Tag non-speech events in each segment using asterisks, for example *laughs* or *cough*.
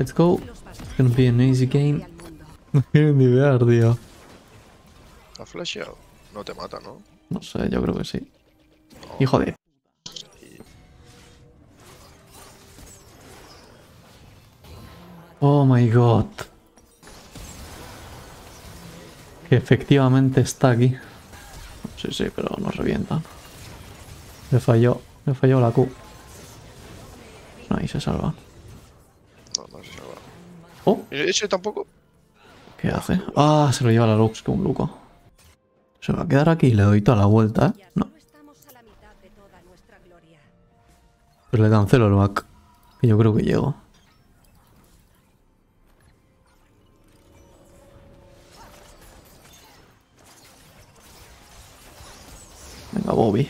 Let's go. It's gonna be an easy game. No quiero ni ver, tío. ¿Ha flasheado? No te mata, ¿no? No sé, yo creo que sí. Hijo de... Oh my god. Que efectivamente está aquí. Sí, sí, pero nos revienta. Le falló. Le falló la Q. Ahí se salva. No. Oh, Ese tampoco. ¿qué hace? Ah, se lo lleva la Lux, que un loco. Se va a quedar aquí y le doy toda la vuelta, ¿eh? No, pues le cancelo el back. Que yo creo que llego. Venga, Bobby.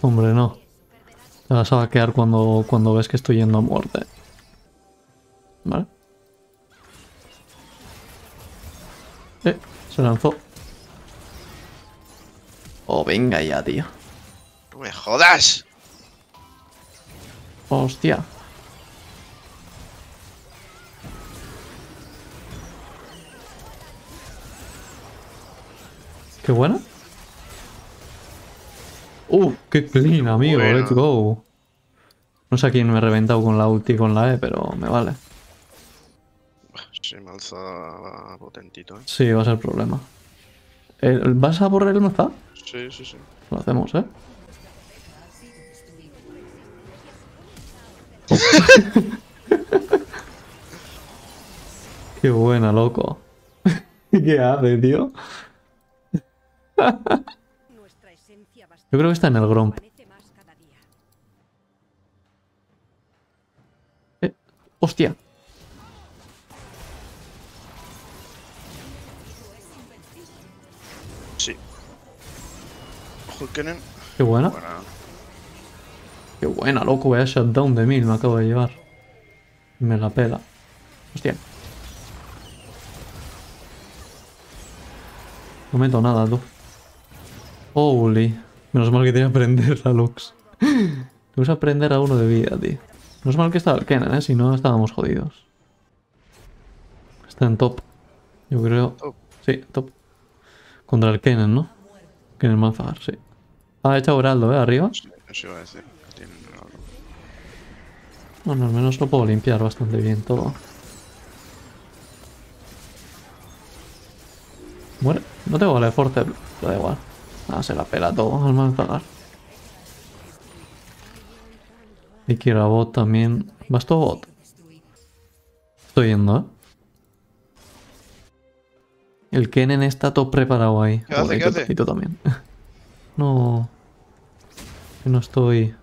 Hombre, no. Te vas a vaquear cuando, cuando ves que estoy yendo a muerte. ¿Vale? Eh, se lanzó. Oh, venga ya, tío. ¡No me jodas! Hostia. Qué buena. Uh, qué clean, amigo. Let's go. No sé a quién me he reventado con la ulti y con la E, pero me vale. Se me alza potentito, ¿eh? Sí, va a ser problema. Eh, ¿Vas a borrar el maza? Sí, sí, sí. Lo hacemos, ¿eh? *laughs* Qué buena, loco. *laughs* ¿Qué hace, tío? Yo creo que está en el Gromp. Eh, hostia. Kennen. Qué buena. Buena. Qué buena, loco. Vaya shutdown de mil me acabo de llevar. Me la pela. Hostia. No meto nada, tú. Holy. Menos mal que tenía que aprender la Lux. Tenemos que aprender a uno de vida, tío. Menos mal que estaba el Kennen, ¿eh? Si no, estábamos jodidos. Está en top. Yo creo. Top. Sí, top. Contra el Kennen, ¿no? Kennen Malzahar, sí. Ha echado Heraldo, ¿eh? Arriba. Sí, eso iba a decir. que tiene una- Bueno, al menos lo puedo limpiar bastante bien todo. Muere. No tengo vale force, pero da igual. Ah, se la pela todo al manzagar. Y quiero a bot también. ¿Vas todo bot? Estoy yendo, ¿eh? El Kennen está todo preparado ahí. ¿Qué hace? Joder, ¿Qué y tú- hace? Y tú también. *laughs* No. Que no estoy.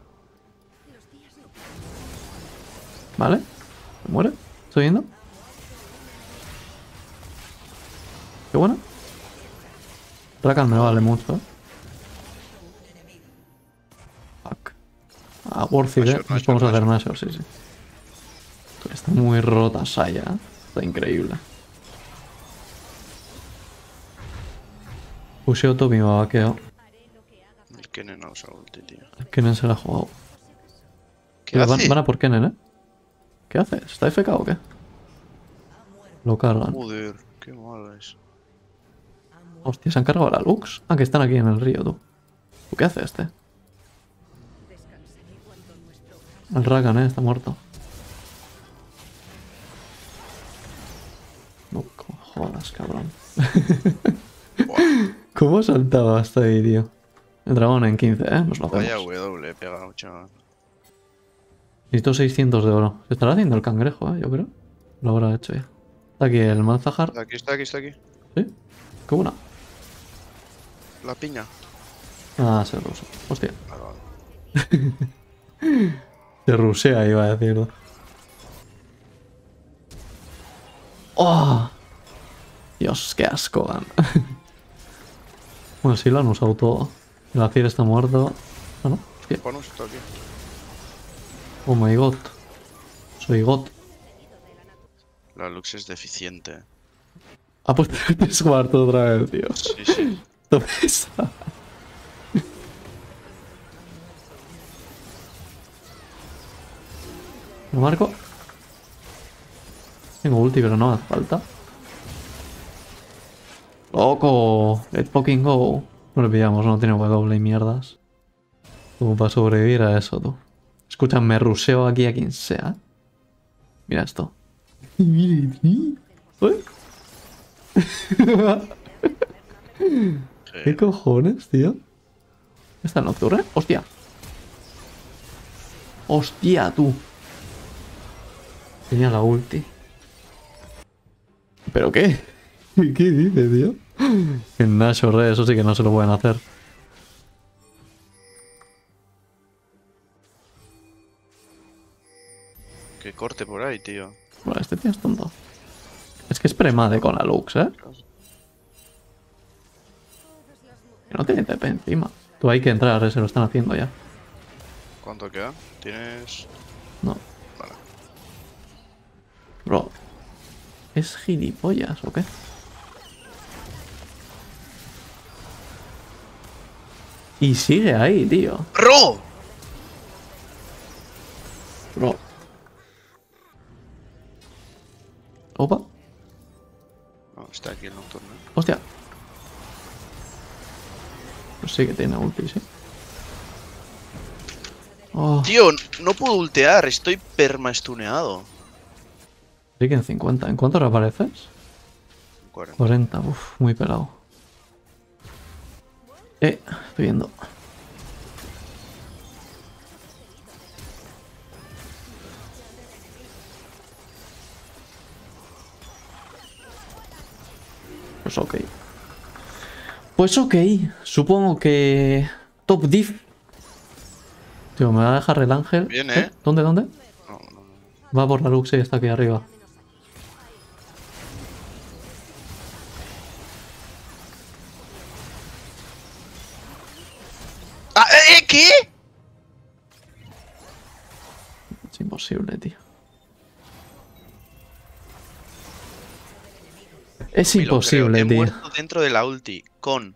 ¿Vale? ¿Se muere? ¿Estoy yendo? Qué bueno. Rakan me vale mucho, ¿eh? Fuck. Ah, worth it, ¿eh? Nos podemos hacer Nashor. Sí, sí. Está muy rota Saya. Está increíble. Pusheo top y me vaqueo. Kennen no usa ulti, tío. Kennen se la ha jugado. ¿Qué Van, hace? van a por Kennen, ¿eh? ¿Qué hace? ¿Está FK o qué? Lo cargan. Joder, qué malo es. Hostia, se han cargado la Lux. Ah, que están aquí en el río, tú. ¿Tú qué hace este? El Rakan, eh, está muerto. No jodas, cabrón. *laughs* ¿Cómo saltaba hasta ahí, tío? El dragón en 15, eh, nos lo Vaya. W, pega chaval. Necesito 600 de oro. Se estará haciendo el cangrejo, eh, yo creo. Lo habrá hecho ya. Está aquí el Malzahar. Aquí está, aquí está, aquí. ¿Sí? ¿Qué buena? La piña. Ah, se rusa. Hostia. Vale, vale. *laughs* Se rusea, iba a decir. ¡Oh! Dios, qué asco, man. *laughs* bueno, sí lo han usado todo. El Azir está muerto. Ah, no. Hostia. Bonus está aquí. Oh my god. Soy god. La Lux es deficiente. Ha puesto el cuarto otra vez, tío. Sí, sí. *laughs* Esto pesa. ¿Lo marco? Tengo ulti, pero no hace falta. ¡Loco! ¡Let's fucking go! No le pillamos, no tiene W y mierdas. Como para sobrevivir a eso, tú. Escucha, me ruseo aquí a quien sea. Mira esto. *laughs* Uy. *laughs* ¿Qué cojones, tío? ¿Está nocturna? ¡Hostia! ¡Hostia, tú! Tenía la ulti. ¿Pero qué? *laughs* ¿Qué dice, tío? *laughs* En Nash Re, eso sí que no se lo pueden hacer. Que corte por ahí, tío. Bueno, este tío es tonto. Es que es premade con la Lux, ¿eh? Que no tiene TP encima. Tú hay que entrar, ¿eh? se lo están haciendo ya. ¿Cuánto queda? Tienes. No. Vale. Bro. ¿Es gilipollas o qué? Y sigue ahí, tío. ¡Ro! Bro. Opa. No, está aquí el nocturno. Hostia. Pues sí que tiene ulti, sí. Oh, Tío, no puedo ultear, estoy permastuneado. sí que en 50. ¿En cuánto reapareces? 40. 40, uff, muy pelado. Eh, estoy viendo. Pues ok. Pues ok, supongo que... Top diff. Tío, ¿me va a dejar el ángel? Viene, ¿eh? ¿Dónde, dónde? No. Va por la Lux y está aquí arriba. ¿Qué? Es imposible, tío. Es lo creo, imposible, He tío. muerto dentro de la ulti con